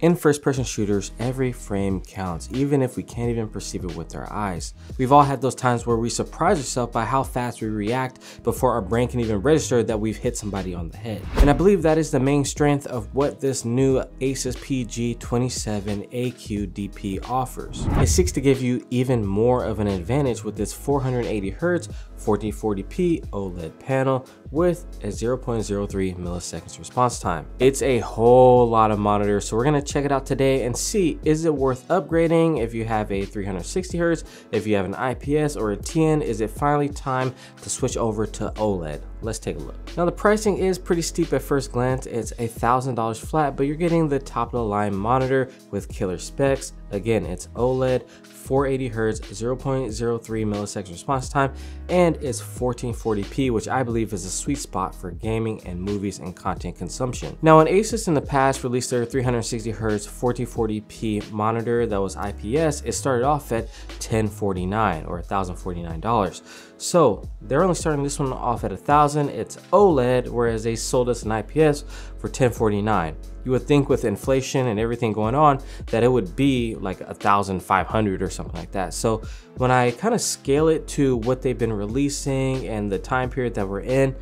In first person shooters, every frame counts, even if we can't even perceive it with our eyes. We've all had those times where we surprise ourselves by how fast we react before our brain can even register that we've hit somebody on the head. And I believe that is the main strength of what this new Asus PG27 AQ DP offers. It seeks to give you even more of an advantage with this 480Hz 1440p OLED panel with a 0.03 milliseconds response time. It's a whole lot of monitors, so we're gonna check it out today and see is it worth upgrading if you have a 360 Hz, if you have an IPS or a TN, is it finally time to switch over to OLED? Let's take a look. Now the pricing is pretty steep at first glance. It's a $1,000 flat, but you're getting the top of the line monitor with killer specs. Again, it's OLED, 480 Hz, 0.03 milliseconds response time, and it's 1440p, which I believe is a sweet spot for gaming and movies and content consumption. Now, when Asus in the past released their 360 Hz 1440p monitor that was IPS, it started off at 1049 or $1,049. So they're only starting this one off at a thousand. It's OLED, whereas they sold us an IPS for 1049. You would think with inflation and everything going on that it would be like a thousand five hundred or something like that. So when I kind of scale it to what they've been releasing and the time period that we're in,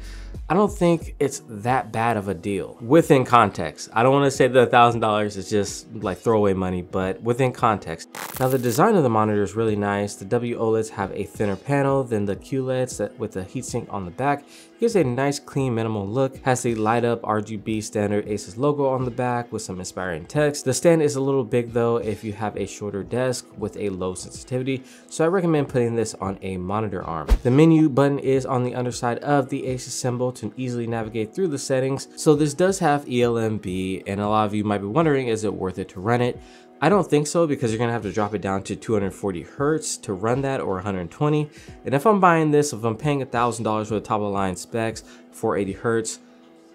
I don't think it's that bad of a deal within context. I don't want to say that $1,000 is just like throwaway money, but within context. Now the design of the monitor is really nice. The WOLEDs have a thinner panel than the QLEDs with a heatsink on the back. Gives a nice clean minimal look. Has the light up RGB standard Asus logo on the back with some inspiring text. The stand is a little big though if you have a shorter desk with a low sensitivity. So I recommend putting this on a monitor arm. The menu button is on the underside of the Asus symbol to easily navigate through the settings. So this does have ELMB and a lot of you might be wondering, is it worth it to run it? I don't think so because you're gonna have to drop it down to 240 Hertz to run that or 120. And if I'm buying this, if I'm paying $1,000 for the top of the line specs, 480 Hertz,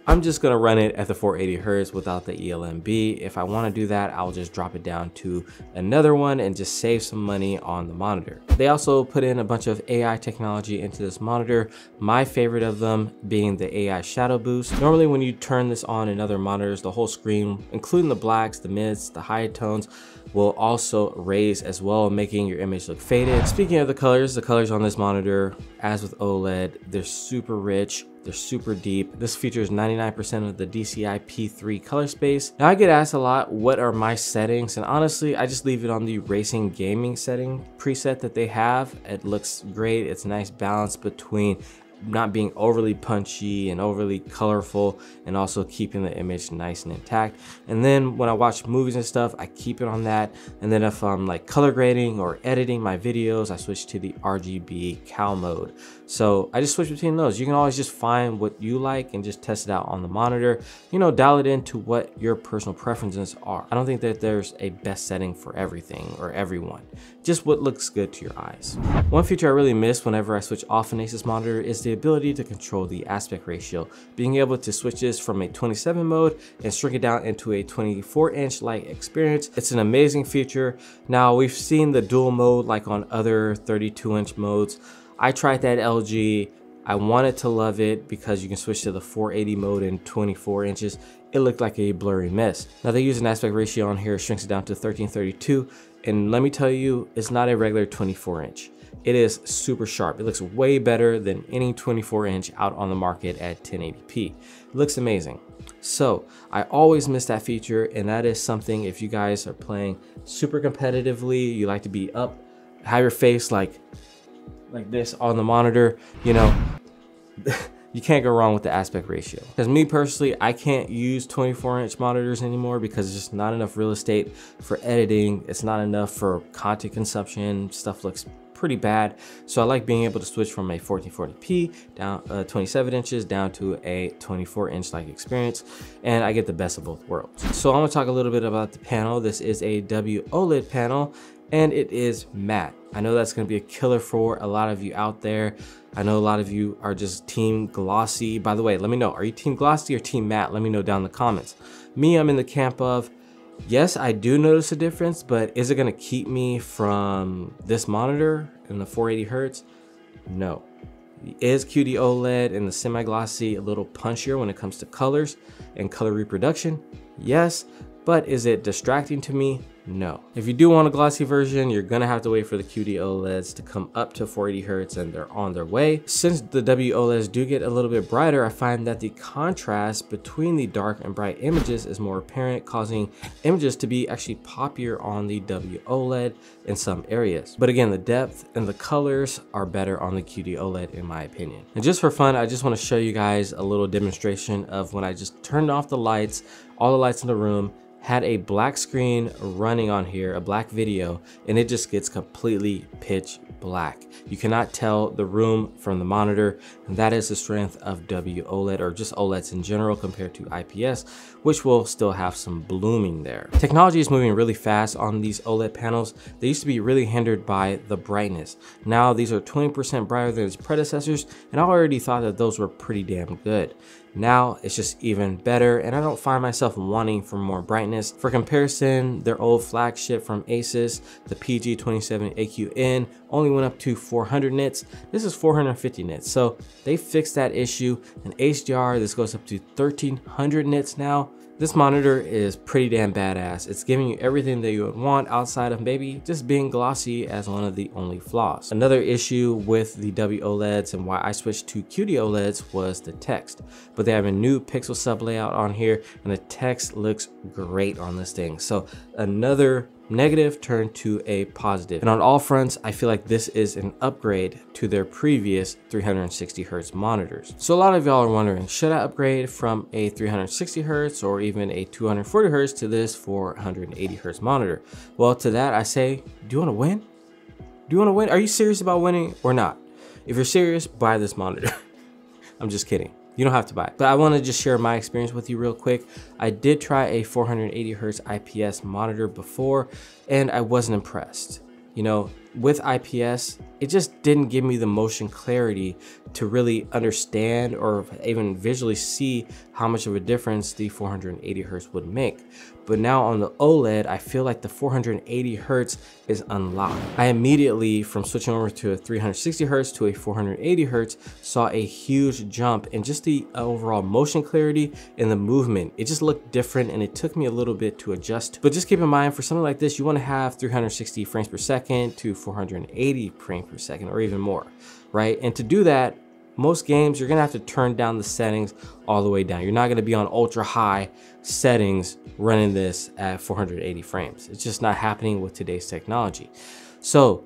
I'm just gonna run it at the 480 Hertz without the ELMB. If I wanna do that, I'll just drop it down to another one and just save some money on the monitor. They also put in a bunch of AI technology into this monitor. My favorite of them being the AI shadow boost. Normally when you turn this on in other monitors, the whole screen, including the blacks, the mids, the high tones, will also raise as well, making your image look faded. Speaking of the colors, the colors on this monitor, as with OLED, they're super rich. They're super deep. This features 99% of the DCI P3 color space. Now I get asked a lot, what are my settings? And honestly, I just leave it on the racing gaming setting preset that they have. It looks great. It's a nice balance between not being overly punchy and overly colorful and also keeping the image nice and intact. And then when I watch movies and stuff, I keep it on that. And then if I'm like color grading or editing my videos, I switch to the RGB cal mode. So I just switch between those. You can always just find what you like and just test it out on the monitor. You know, dial it into what your personal preferences are. I don't think that there's a best setting for everything or everyone. Just what looks good to your eyes. One feature I really miss whenever I switch off an Asus monitor is the ability to control the aspect ratio. Being able to switch this from a 27 mode and shrink it down into a 24 inch light experience. It's an amazing feature. Now we've seen the dual mode like on other 32 inch modes. I tried that LG. I wanted to love it because you can switch to the 480 mode in 24 inches. It looked like a blurry mess. Now they use an aspect ratio on here, shrinks it down to 1332. And let me tell you, it's not a regular 24 inch. It is super sharp. It looks way better than any 24 inch out on the market at 1080p. It looks amazing. So I always miss that feature and that is something if you guys are playing super competitively, you like to be up, have your face like like this on the monitor, you know, you can't go wrong with the aspect ratio. Because me personally, I can't use 24 inch monitors anymore because it's just not enough real estate for editing. It's not enough for content consumption. Stuff looks pretty bad. So I like being able to switch from a 1440p down uh, 27 inches down to a 24 inch like experience. And I get the best of both worlds. So I'm gonna talk a little bit about the panel. This is a WOLED panel and it is matte. I know that's gonna be a killer for a lot of you out there. I know a lot of you are just team glossy. By the way, let me know, are you team glossy or team matte? Let me know down in the comments. Me, I'm in the camp of, yes, I do notice a difference, but is it gonna keep me from this monitor in the 480 Hertz? No. Is QD OLED and the semi-glossy a little punchier when it comes to colors and color reproduction? Yes, but is it distracting to me? No. If you do want a glossy version, you're gonna have to wait for the QD OLEDs to come up to 480 hertz and they're on their way. Since the W OLEDs do get a little bit brighter, I find that the contrast between the dark and bright images is more apparent, causing images to be actually poppier on the W OLED in some areas. But again, the depth and the colors are better on the QD OLED in my opinion. And just for fun, I just wanna show you guys a little demonstration of when I just turned off the lights, all the lights in the room, had a black screen running on here, a black video, and it just gets completely pitch black. You cannot tell the room from the monitor, and that is the strength of WOLED or just OLEDs in general compared to IPS, which will still have some blooming there. Technology is moving really fast on these OLED panels. They used to be really hindered by the brightness. Now these are 20% brighter than its predecessors, and I already thought that those were pretty damn good. Now it's just even better and I don't find myself wanting for more brightness. For comparison, their old flagship from Asus, the PG27AQN only went up to 400 nits. This is 450 nits. So they fixed that issue. In HDR, this goes up to 1300 nits now. This monitor is pretty damn badass. It's giving you everything that you would want outside of maybe just being glossy as one of the only flaws. Another issue with the WOLEDs and why I switched to QD OLEDs was the text. But they have a new pixel sub layout on here and the text looks great on this thing. So another negative turn to a positive. And on all fronts, I feel like this is an upgrade to their previous 360 hertz monitors. So a lot of y'all are wondering, should I upgrade from a 360 hertz or even a 240 hertz to this 480 hertz monitor? Well, to that I say, do you want to win? Do you want to win? Are you serious about winning or not? If you're serious, buy this monitor. I'm just kidding. You don't have to buy it. But I want to just share my experience with you real quick. I did try a 480 hertz IPS monitor before and I wasn't impressed. You know, with IPS, it just didn't give me the motion clarity to really understand or even visually see how much of a difference the 480 hertz would make. But now on the OLED, I feel like the 480 hertz is unlocked. I immediately, from switching over to a 360 hertz to a 480 hertz, saw a huge jump in just the overall motion clarity and the movement. It just looked different and it took me a little bit to adjust. But just keep in mind, for something like this, you wanna have 360 frames per second to 480 frames per second or even more, right? And to do that, most games, you're gonna have to turn down the settings all the way down. You're not gonna be on ultra high settings running this at 480 frames. It's just not happening with today's technology. So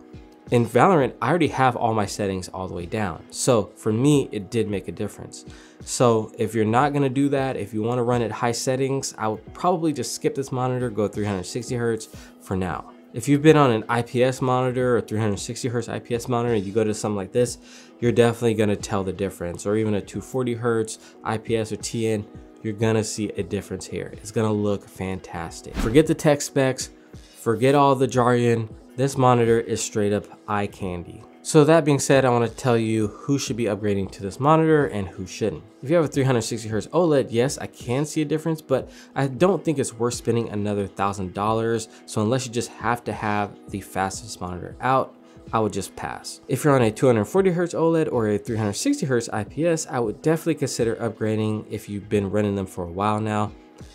in Valorant, I already have all my settings all the way down. So for me, it did make a difference. So if you're not gonna do that, if you wanna run at high settings, I would probably just skip this monitor, go 360 Hertz for now. If you've been on an IPS monitor or 360 hertz IPS monitor and you go to something like this, you're definitely gonna tell the difference. Or even a 240 hertz IPS or TN, you're gonna see a difference here. It's gonna look fantastic. Forget the tech specs, forget all the jargon. This monitor is straight up eye candy. So that being said, I wanna tell you who should be upgrading to this monitor and who shouldn't. If you have a 360 hertz OLED, yes, I can see a difference, but I don't think it's worth spending another $1,000. So unless you just have to have the fastest monitor out, I would just pass. If you're on a 240 hertz OLED or a 360 hertz IPS, I would definitely consider upgrading if you've been running them for a while now.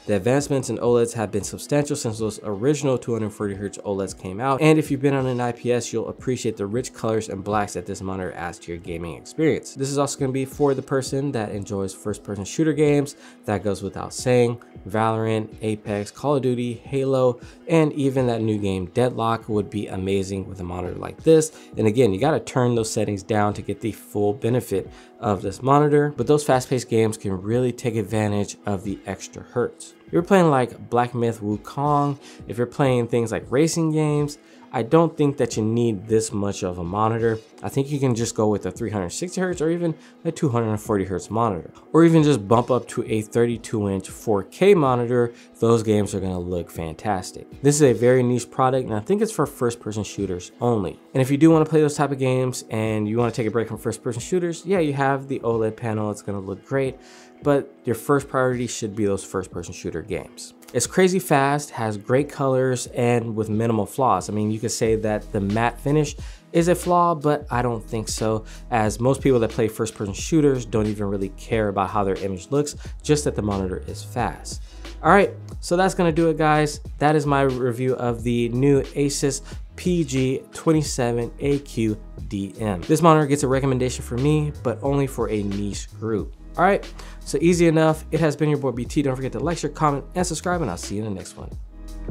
The advancements in OLEDs have been substantial since those original 240Hz OLEDs came out, and if you've been on an IPS, you'll appreciate the rich colors and blacks that this monitor adds to your gaming experience. This is also going to be for the person that enjoys first-person shooter games, that goes without saying, Valorant, Apex, Call of Duty, Halo, and even that new game Deadlock would be amazing with a monitor like this. And again, you got to turn those settings down to get the full benefit of this monitor, but those fast-paced games can really take advantage of the extra hertz. If you're playing like Black Myth Wukong, if you're playing things like racing games, I don't think that you need this much of a monitor. I think you can just go with a 360 Hz or even a 240 Hz monitor. Or even just bump up to a 32 inch 4K monitor. Those games are gonna look fantastic. This is a very niche product and I think it's for first person shooters only. And if you do wanna play those type of games and you wanna take a break from first person shooters, yeah, you have the OLED panel, it's gonna look great but your first priority should be those first person shooter games. It's crazy fast, has great colors, and with minimal flaws. I mean, you could say that the matte finish is a flaw, but I don't think so, as most people that play first person shooters don't even really care about how their image looks, just that the monitor is fast. All right, so that's gonna do it guys. That is my review of the new Asus PG27AQ-DM. This monitor gets a recommendation from me, but only for a niche group. All right, so easy enough. It has been your boy BT. Don't forget to like, share, comment, and subscribe, and I'll see you in the next one.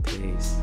Peace.